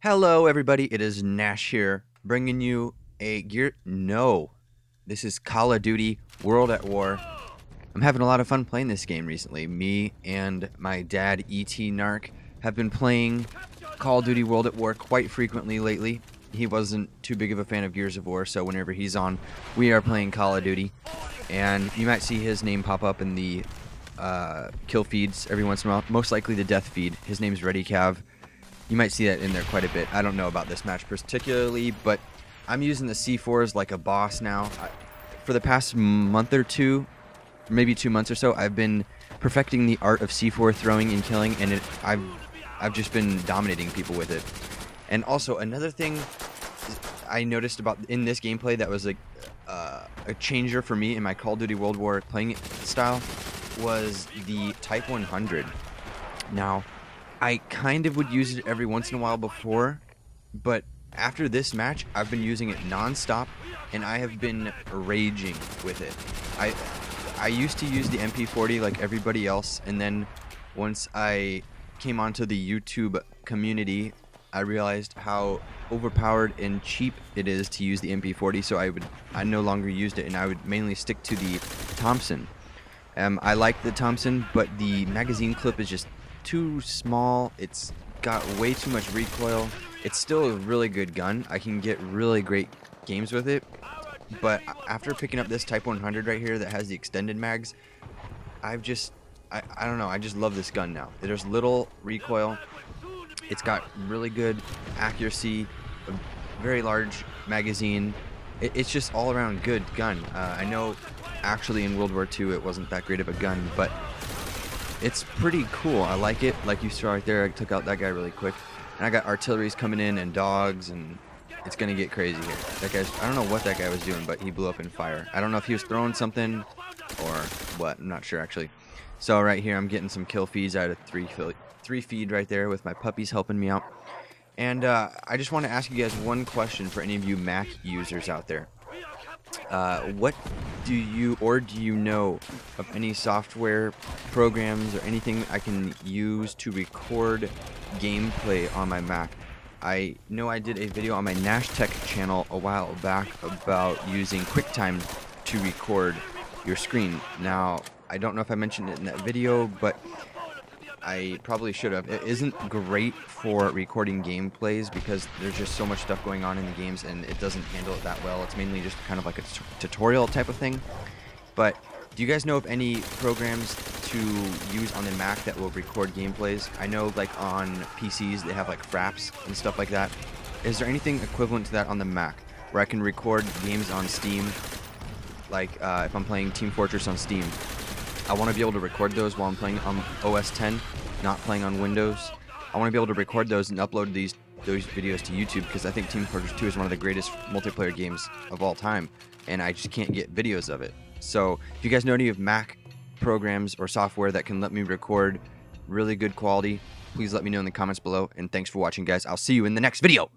Hello, everybody. It is Gnash here, bringing you a gear. No, this is Call of Duty World at War. I'm having a lot of fun playing this game recently. Me and my dad, ET Narc, have been playing Call of Duty World at War quite frequently lately. He wasn't too big of a fan of Gears of War, so whenever he's on, we are playing Call of Duty. And you might see his name pop up in the uh, kill feeds every once in a while. Most likely the death feed. His name's Ready Cav. You might see that in there quite a bit. I don't know about this match particularly, but I'm using the C4s like a boss now. I, for the past month or two, maybe two months or so, I've been perfecting the art of C4 throwing and killing, and it, I've I've just been dominating people with it. And also another thing I noticed about in this gameplay that was like uh, a changer for me in my Call of Duty World War playing style was the Type 100. Now, I kind of would use it every once in a while before, but after this match, I've been using it non-stop, and I have been raging with it. I I used to use the MP40 like everybody else, and then once I came onto the YouTube community, I realized how overpowered and cheap it is to use the MP40, so I would I no longer used it, and I would mainly stick to the Thompson. Um, I like the Thompson, but the magazine clip is just too small. It's got way too much recoil. It's still a really good gun. I can get really great games with it. But after picking up this Type 100 right here that has the extended mags, I've just, I, I don't know, I just love this gun now. There's little recoil. It's got really good accuracy, a very large magazine. It, it's just all around good gun. Uh, I know actually in World War II it wasn't that great of a gun, but it's pretty cool. I like it. Like you saw right there, I took out that guy really quick. And I got artilleries coming in and dogs, and it's gonna get crazy here. That guy's, I don't know what that guy was doing, but he blew up in fire. I don't know if he was throwing something or what. I'm not sure actually. So right here, I'm getting some kill feeds out of three three feed right there with my puppies helping me out. And uh, I just want to ask you guys one question for any of you Mac users out there. Uh, what do you or do you know of any software programs or anything I can use to record gameplay on my Mac? I know I did a video on my GnashTech channel a while back about using QuickTime to record your screen. Now, I don't know if I mentioned it in that video, but I probably should have. It isn't great for recording gameplays because there's just so much stuff going on in the games and it doesn't handle it that well. It's mainly just kind of like a tutorial type of thing. But do you guys know of any programs to use on the Mac that will record gameplays? I know like on PCs they have like Fraps and stuff like that. Is there anything equivalent to that on the Mac where I can record games on Steam? Like uh, if I'm playing Team Fortress on Steam, I want to be able to record those while I'm playing on OS 10, not playing on Windows. I want to be able to record those and upload these those videos to YouTube because I think Team Fortress 2 is one of the greatest multiplayer games of all time, and I just can't get videos of it. So if you guys know any of Mac programs or software that can let me record really good quality, please let me know in the comments below. And thanks for watching, guys. I'll see you in the next video.